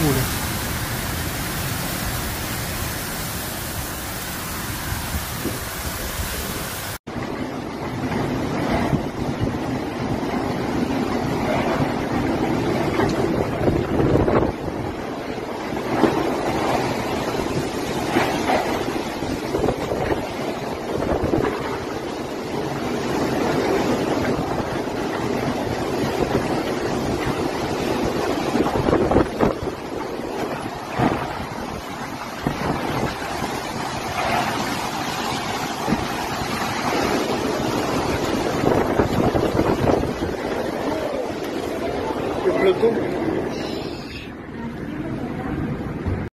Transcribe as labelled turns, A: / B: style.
A: воля. le peloton